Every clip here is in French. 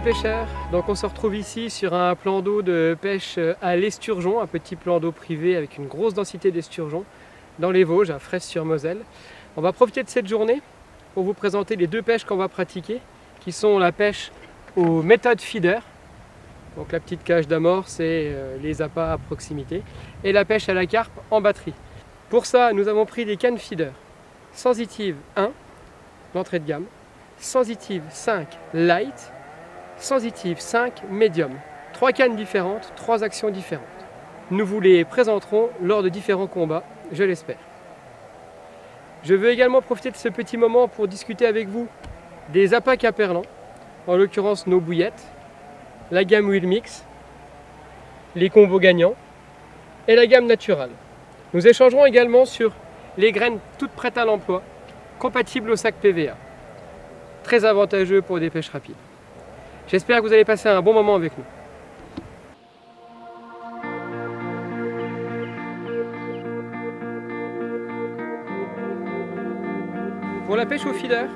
les pêcheurs. Donc on se retrouve ici sur un plan d'eau de pêche à l'esturgeon, un petit plan d'eau privé avec une grosse densité d'esturgeon dans les Vosges, à Fraisse-sur-Moselle. On va profiter de cette journée pour vous présenter les deux pêches qu'on va pratiquer, qui sont la pêche aux méthodes feeder, donc la petite cage d'amorce et euh, les appâts à proximité, et la pêche à la carpe en batterie. Pour ça, nous avons pris des cannes feeder. Sensitive 1, l'entrée de gamme, sensitive 5 light Sensitive 5 Medium. Trois cannes différentes, trois actions différentes. Nous vous les présenterons lors de différents combats, je l'espère. Je veux également profiter de ce petit moment pour discuter avec vous des appâts caperlans, en l'occurrence nos bouillettes, la gamme Wheel Mix, les combos gagnants et la gamme naturelle. Nous échangerons également sur les graines toutes prêtes à l'emploi, compatibles au sac PVA. Très avantageux pour des pêches rapides. J'espère que vous allez passer un bon moment avec nous. Pour la pêche au feeder,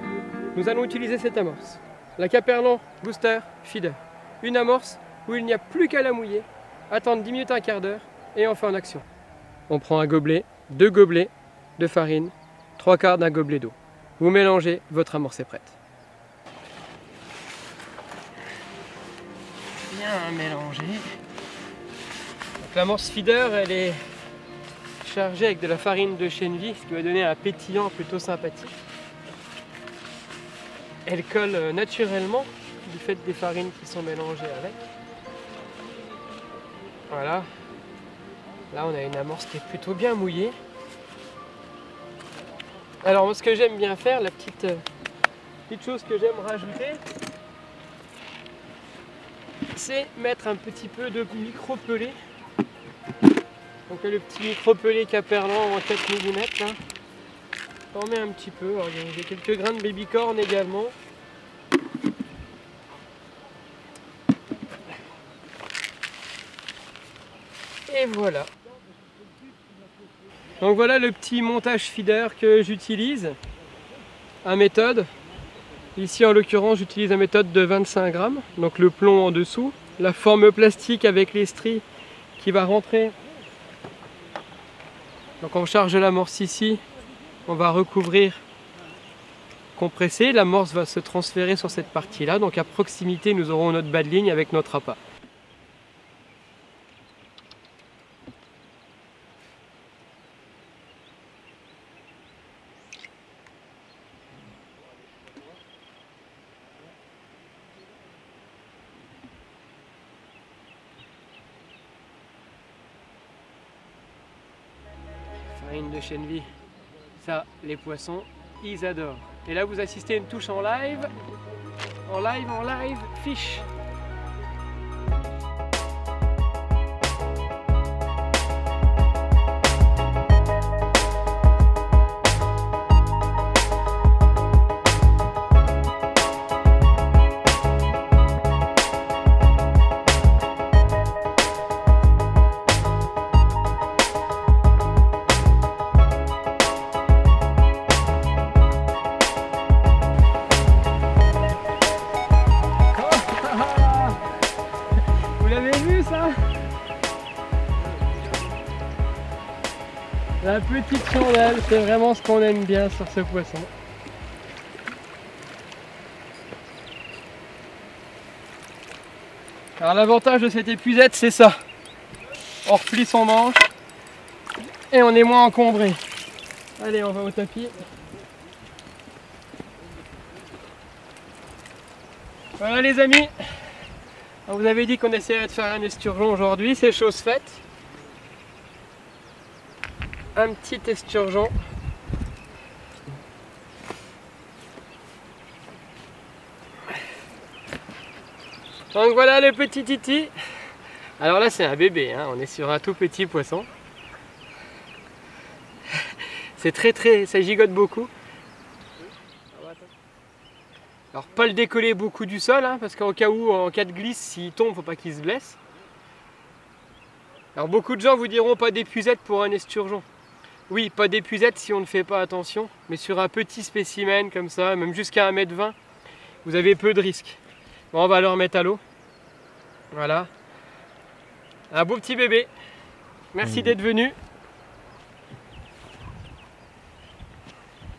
nous allons utiliser cette amorce. La Caperlan Booster Feeder. Une amorce où il n'y a plus qu'à la mouiller, attendre 10 minutes, un quart d'heure et enfin en action. On prend un gobelet, deux gobelets de farine, trois quarts d'un gobelet d'eau. Vous mélangez, votre amorce est prête. Mélanger. l'amorce feeder, elle est chargée avec de la farine de chènevis, ce qui va donner un pétillant plutôt sympathique. Elle colle euh, naturellement du fait des farines qui sont mélangées avec. Voilà. Là, on a une amorce qui est plutôt bien mouillée. Alors, moi, ce que j'aime bien faire, la petite, euh, petite chose que j'aime rajouter, c'est mettre un petit peu de micro-pelé. Donc le petit micro-pelé Caperlan en 4 mm là. On met un petit peu. J'ai quelques grains de baby corn également. Et voilà. Donc voilà le petit montage feeder que j'utilise à méthode. Ici en l'occurrence j'utilise la méthode de 25 grammes, donc le plomb en dessous, la forme plastique avec les stries qui va rentrer. Donc on charge l'amorce ici, on va recouvrir, compresser, l'amorce va se transférer sur cette partie là, donc à proximité nous aurons notre bas de ligne avec notre appât. Ça, les poissons, ils adorent. Et là, vous assistez à une touche en live. En live, en live, fiche. La petite chandelle, c'est vraiment ce qu'on aime bien sur ce poisson. Alors l'avantage de cette épuisette, c'est ça. On replie son manche et on est moins encombré. Allez, on va au tapis. Voilà les amis, on vous avait dit qu'on essaierait de faire un esturgeon aujourd'hui, c'est chose faite un petit esturgeon. Donc voilà le petit titi. Alors là c'est un bébé, hein. on est sur un tout petit poisson. C'est très très, ça gigote beaucoup. Alors pas le décoller beaucoup du sol, hein, parce qu'en cas où, en cas de glisse, s'il tombe, faut pas qu'il se blesse. Alors beaucoup de gens vous diront pas d'épuisette pour un esturgeon. Oui, pas d'épuisette si on ne fait pas attention, mais sur un petit spécimen comme ça, même jusqu'à 1m20, vous avez peu de risques. Bon, on va le remettre à l'eau. Voilà. Un beau petit bébé. Merci mmh. d'être venu.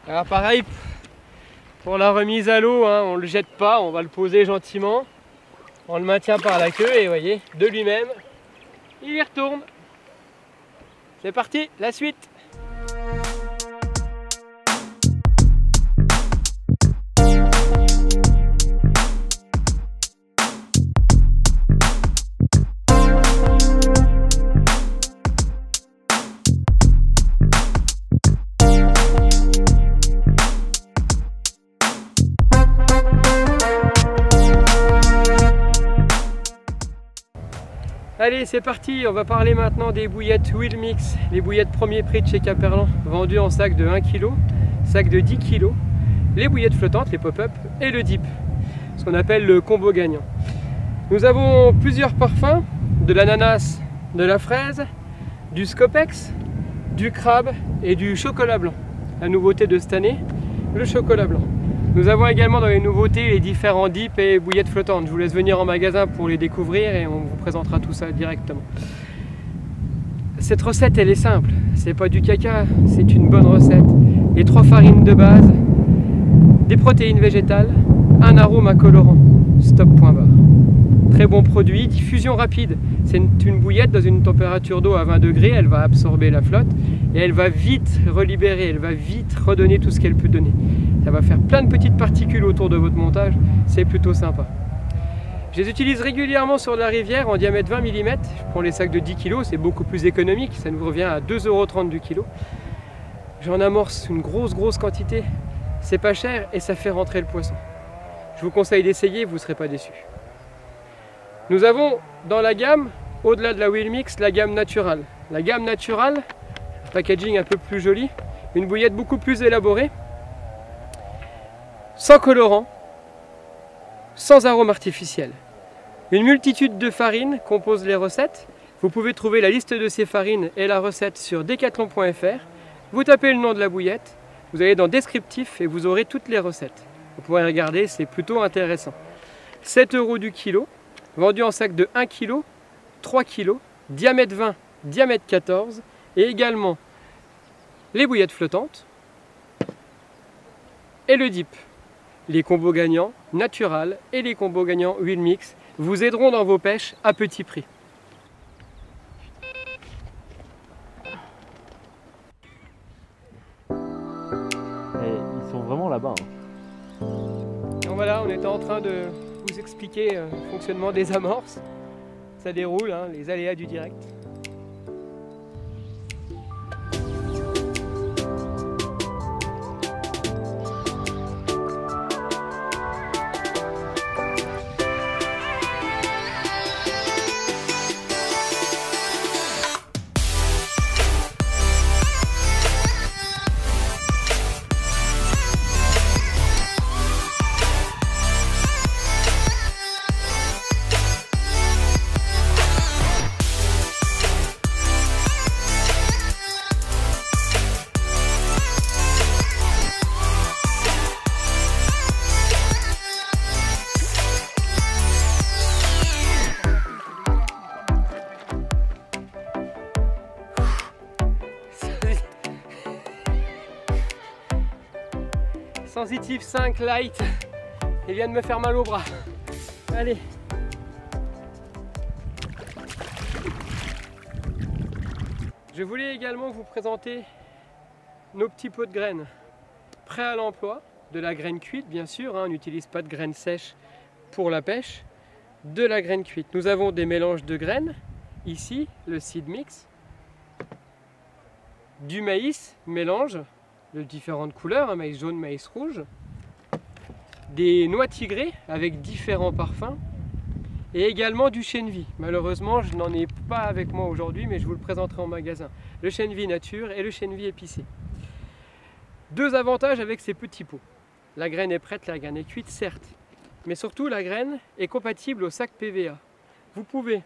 Alors pareil, pour la remise à l'eau, hein, on ne le jette pas, on va le poser gentiment. On le maintient par la queue et vous voyez, de lui-même, il y retourne. C'est parti, la suite C'est parti, on va parler maintenant des bouillettes Wheel Mix, les bouillettes premier prix de chez Caperlan, vendues en sac de 1 kg, sac de 10 kg, les bouillettes flottantes, les pop-up et le dip, ce qu'on appelle le combo gagnant. Nous avons plusieurs parfums, de l'ananas, de la fraise, du scopex, du crabe et du chocolat blanc. La nouveauté de cette année, le chocolat blanc. Nous avons également dans les nouveautés les différents dips et bouillettes flottantes. Je vous laisse venir en magasin pour les découvrir et on vous présentera tout ça directement. Cette recette, elle est simple. C'est pas du caca, c'est une bonne recette. Les trois farines de base, des protéines végétales, un arôme incolorant. Stop point barre. Très bon produit, diffusion rapide. C'est une bouillette dans une température d'eau à 20 degrés, elle va absorber la flotte elle va vite relibérer, elle va vite redonner tout ce qu'elle peut donner. Ça va faire plein de petites particules autour de votre montage, c'est plutôt sympa. Je les utilise régulièrement sur la rivière en diamètre 20 mm. Je prends les sacs de 10 kg, c'est beaucoup plus économique, ça nous revient à 2,30€ du kilo. J'en amorce une grosse grosse quantité, c'est pas cher et ça fait rentrer le poisson. Je vous conseille d'essayer, vous ne serez pas déçus. Nous avons dans la gamme, au-delà de la Wheel Mix, la gamme naturelle. La gamme naturelle, packaging un peu plus joli, une bouillette beaucoup plus élaborée, sans colorant, sans arôme artificiel. Une multitude de farines composent les recettes. Vous pouvez trouver la liste de ces farines et la recette sur decathlon.fr. Vous tapez le nom de la bouillette, vous allez dans descriptif et vous aurez toutes les recettes. Vous pourrez regarder, c'est plutôt intéressant. 7 euros du kilo vendu en sac de 1 kg, 3 kg, diamètre 20, diamètre 14, et également les bouillettes flottantes et le dip. Les combos gagnants natural et les combos gagnants wheel mix vous aideront dans vos pêches à petit prix. ils sont vraiment là-bas. Hein. voilà, on était en train de vous expliquer euh, le fonctionnement des amorces. Ça déroule, hein, les aléas du direct. 5 light et vient de me faire mal au bras. Allez. Je voulais également vous présenter nos petits pots de graines prêts à l'emploi, de la graine cuite bien sûr, hein. on n'utilise pas de graines sèches pour la pêche, de la graine cuite. Nous avons des mélanges de graines, ici le seed mix, du maïs mélange de différentes couleurs, un maïs jaune, maïs rouge, des noix tigrées avec différents parfums et également du chènevis. Malheureusement, je n'en ai pas avec moi aujourd'hui, mais je vous le présenterai en magasin. Le chènevis nature et le chènevis épicé. Deux avantages avec ces petits pots. La graine est prête, la graine est cuite, certes. Mais surtout, la graine est compatible au sac PVA. Vous pouvez,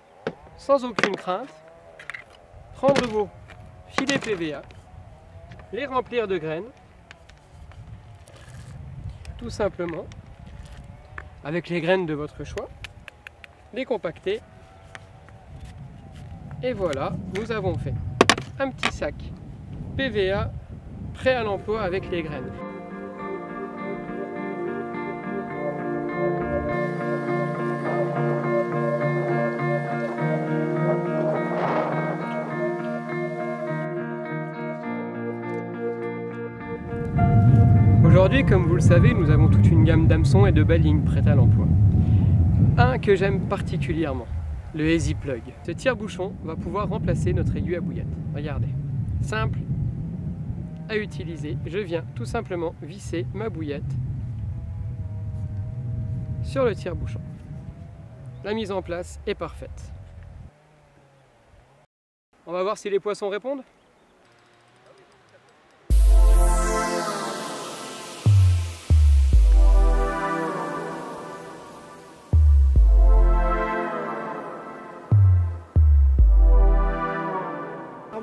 sans aucune crainte, prendre vos filets PVA, les remplir de graines, tout simplement, avec les graines de votre choix, les compacter, et voilà, nous avons fait un petit sac PVA prêt à l'emploi avec les graines. Aujourd'hui, comme vous le savez, nous avons toute une gamme d'hameçons et de belles lignes prêtes à l'emploi. Un que j'aime particulièrement, le Easy Plug. Ce tire-bouchon va pouvoir remplacer notre aiguille à bouillette. Regardez, simple à utiliser. Je viens tout simplement visser ma bouillette sur le tire-bouchon. La mise en place est parfaite. On va voir si les poissons répondent.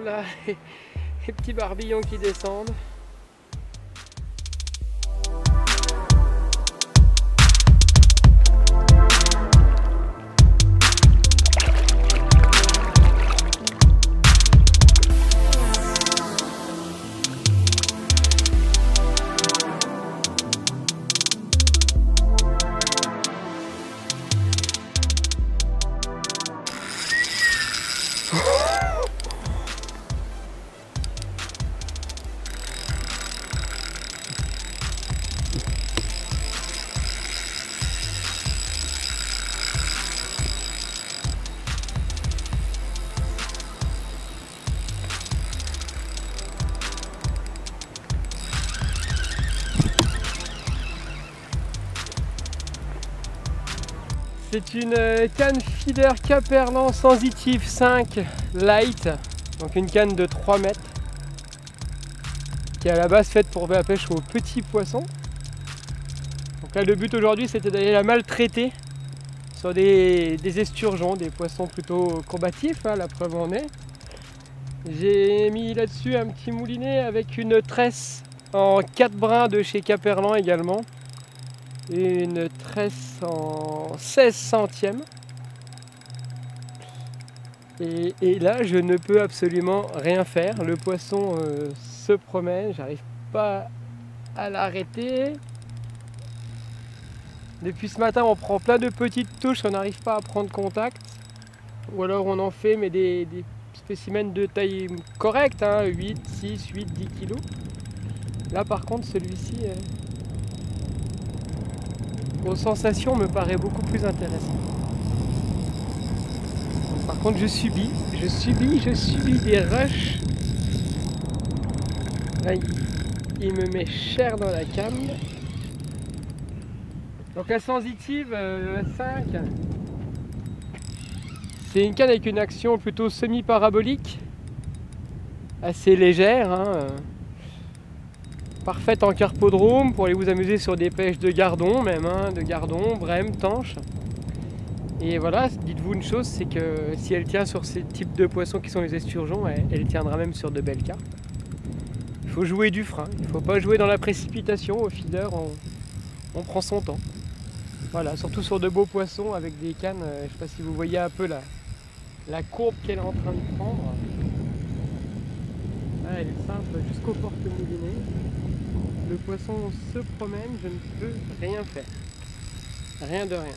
Les petits barbillons qui descendent. C'est une euh, canne feeder Caperlan sensitive 5 light, donc une canne de 3 mètres, qui est à la base faite pour la pêche aux petits poissons. Donc là le but aujourd'hui c'était d'aller la maltraiter sur des, esturgeons, des poissons plutôt combatifs, hein, la preuve en est. J'ai mis là-dessus un petit moulinet avec une tresse en 4 brins de chez Caperlan également une tresse en 16 centièmes. Et, là, je ne peux absolument rien faire. Le poisson euh, se promène, j'arrive pas à l'arrêter. Depuis ce matin, on prend plein de petites touches, on n'arrive pas à prendre contact. Ou alors on en fait, mais des, spécimens de taille correcte, 8, 6, 8, 10 kg. Là par contre, celui-ci, aux sensations me paraît beaucoup plus intéressant. Par contre, je subis, je subis, je subis des rushs. Il, me met cher dans la cam. Donc la sensitive 5, euh, c'est une canne avec une action plutôt semi-parabolique, assez légère. Hein parfaite en carpodrome pour aller vous amuser sur des pêches de gardon même, hein, de gardon, brème, tanche. Et voilà, dites-vous une chose, c'est que si elle tient sur ces types de poissons qui sont les esturgeons, elle, tiendra même sur de belles cartes. Il faut jouer du frein, il ne faut pas jouer dans la précipitation, au feeder on, prend son temps. Voilà, surtout sur de beaux poissons avec des cannes, euh, je ne sais pas si vous voyez un peu la, la courbe qu'elle est en train de prendre. Ah, elle est simple jusqu'au porte-moulinet poisson se promène, je ne peux rien faire. Rien de rien.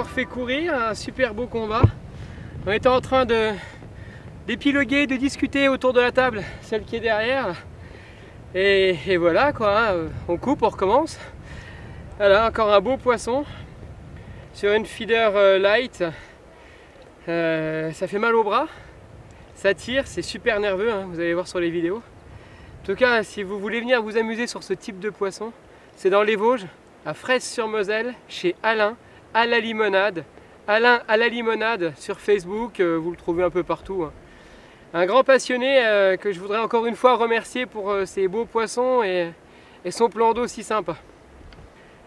Fait courir, un super beau combat. On était en train de d'épiloguer, de discuter autour de la table, celle qui est derrière. Et, et voilà quoi, hein, on coupe, on recommence. Voilà, encore un beau poisson sur une feeder euh, light. Euh, ça fait mal au bras, ça tire, c'est super nerveux, hein, vous allez voir sur les vidéos. En tout cas, si vous voulez venir vous amuser sur ce type de poisson, c'est dans les Vosges, à Fraise-sur-Moselle, chez Alain, à la limonade. Alain à la limonade sur Facebook, euh, vous le trouvez un peu partout. hein. Un grand passionné euh, que je voudrais encore une fois remercier pour euh, ses beaux poissons et, et son plan d'eau si sympa.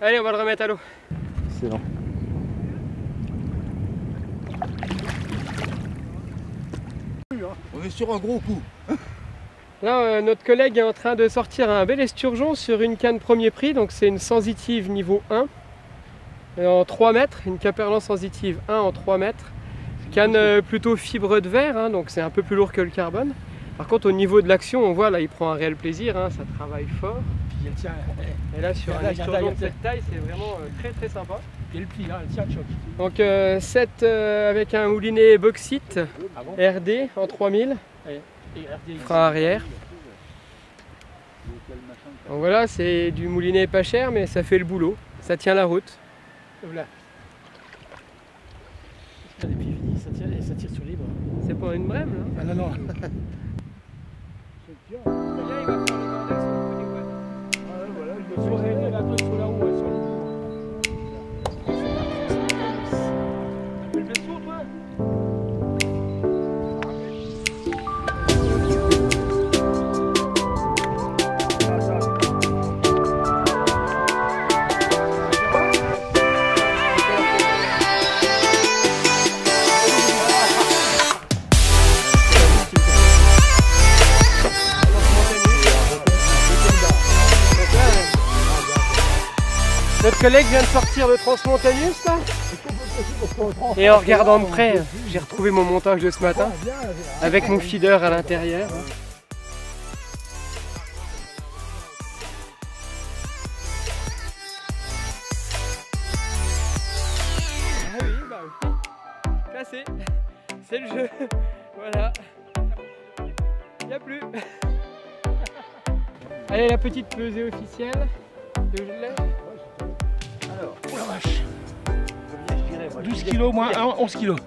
Allez, on va le remettre à l'eau. Excellent. On est sur un gros coup. Là, euh, notre collègue est en train de sortir un bel esturgeon sur une canne premier prix, donc c'est une sensitive niveau 1 euh, en 3 mètres, une Caperlan sensitive 1 en 3 mètres. Canne euh, plutôt fibre de verre, hein, donc c'est un peu plus lourd que le carbone. Par contre, au niveau de l'action, on voit là, il prend un réel plaisir, hein, ça travaille fort. Puis elle tient, Et là, sur un de cette taille, c'est vraiment euh, très très sympa. et le pli, là, elle tient le choc. Donc, 7 avec un moulinet bauxite Ah bon RD en 3000, Et RD, frein arrière. Donc voilà, c'est du moulinet pas cher, mais ça fait le boulot, ça tient la route. Voilà. Et puis fini, ça tire, et ça tire sur libre. C'est pas une brème là Ah non, non. Il va collègue vient de sortir de Transmontanus Et en regardant de près, j'ai retrouvé mon montage de ce matin avec mon feeder à l'intérieur. Ah bah. C'est le jeu. Voilà. Il a plus. Allez, la petite pesée officielle de vache 12 kilos moins 1, 11 kilos.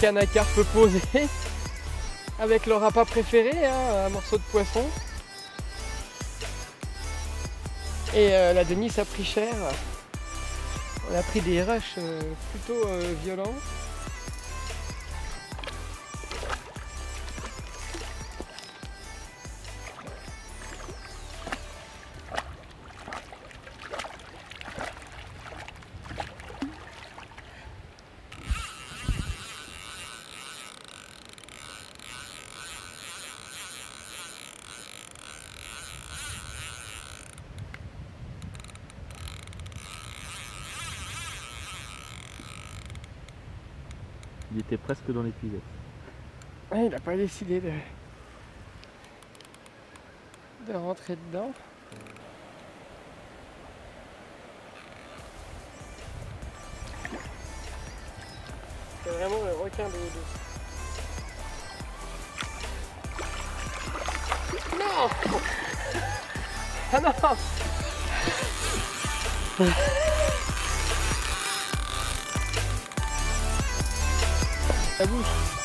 Canne à carpe avec leur appât préféré, hein, un morceau de poisson. Et euh, la Denis a pris cher. On a pris des rushs euh, plutôt euh, violents. Il était presque dans l'épisode. Ouais, il n'a pas décidé de... de rentrer dedans. C'est vraiment le requin de d'eau Non Ah non La bouche